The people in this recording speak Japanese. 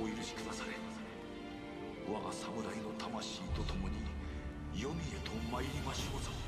お許しくだされ。我が侍の魂と共に黄泉へと参りましょうぞ。